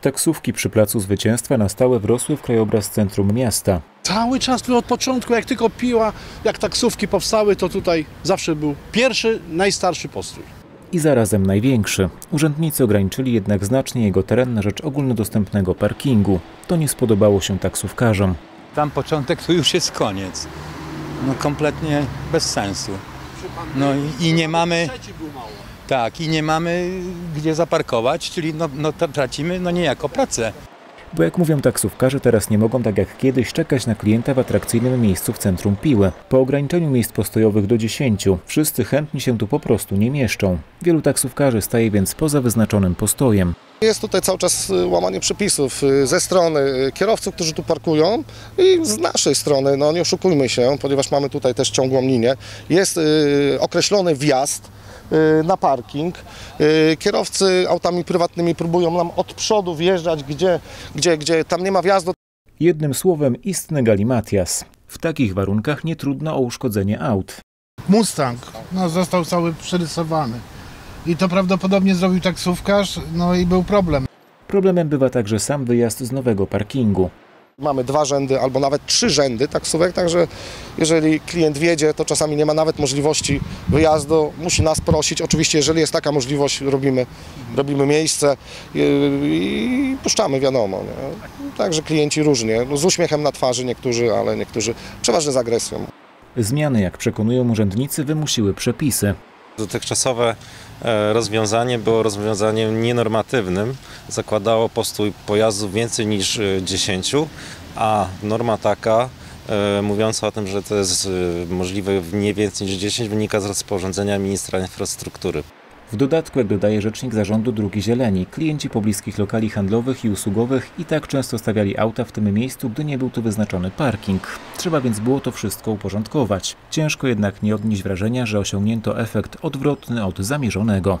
Taksówki przy Placu Zwycięstwa na stałe wrosły w krajobraz centrum miasta. Cały czas tu od początku, jak tylko piła, jak taksówki powstały, to tutaj zawsze był pierwszy, najstarszy postój. I zarazem największy. Urzędnicy ograniczyli jednak znacznie jego teren na rzecz ogólnodostępnego parkingu. To nie spodobało się taksówkarzom. Tam początek to już jest koniec. No kompletnie bez sensu. No i, nie mamy, tak, i nie mamy gdzie zaparkować, czyli no, no tracimy no niejako pracę. Bo jak mówią taksówkarze, teraz nie mogą tak jak kiedyś czekać na klienta w atrakcyjnym miejscu w centrum Piły. Po ograniczeniu miejsc postojowych do 10, wszyscy chętni się tu po prostu nie mieszczą. Wielu taksówkarzy staje więc poza wyznaczonym postojem. Jest tutaj cały czas y, łamanie przepisów y, ze strony y, kierowców, którzy tu parkują i z naszej strony, no nie oszukujmy się, ponieważ mamy tutaj też ciągłą linię, jest określony wjazd na parking. Y, Kierowcy autami prywatnymi próbują nam od przodu wjeżdżać, gdzie, gdzie, gdzie tam nie ma wjazdu. Jednym słowem istny galimatias. W takich warunkach nie trudno o uszkodzenie aut. Mustang no, został cały przerysowany. I to prawdopodobnie zrobił taksówkarz, no i był problem. Problemem bywa także sam wyjazd z nowego parkingu. Mamy dwa rzędy albo nawet trzy rzędy taksówek, także jeżeli klient wjedzie, to czasami nie ma nawet możliwości wyjazdu, musi nas prosić. Oczywiście, jeżeli jest taka możliwość, robimy, robimy miejsce i, i puszczamy, wiadomo. Nie? Także klienci różnie, no, z uśmiechem na twarzy niektórzy, ale niektórzy przeważnie z agresją. Zmiany, jak przekonują urzędnicy, wymusiły przepisy. Dotychczasowe e, rozwiązanie było rozwiązaniem nienormatywnym. Zakładało postój pojazdów więcej niż e, 10, a norma taka, e, mówiąca o tym, że to jest e, możliwe nie więcej niż 10, wynika z rozporządzenia ministra infrastruktury. W dodatku, jak dodaje rzecznik zarządu Drugi Zieleni, klienci pobliskich lokali handlowych i usługowych i tak często stawiali auta w tym miejscu, gdy nie był tu wyznaczony parking. Trzeba więc było to wszystko uporządkować. Ciężko jednak nie odnieść wrażenia, że osiągnięto efekt odwrotny od zamierzonego.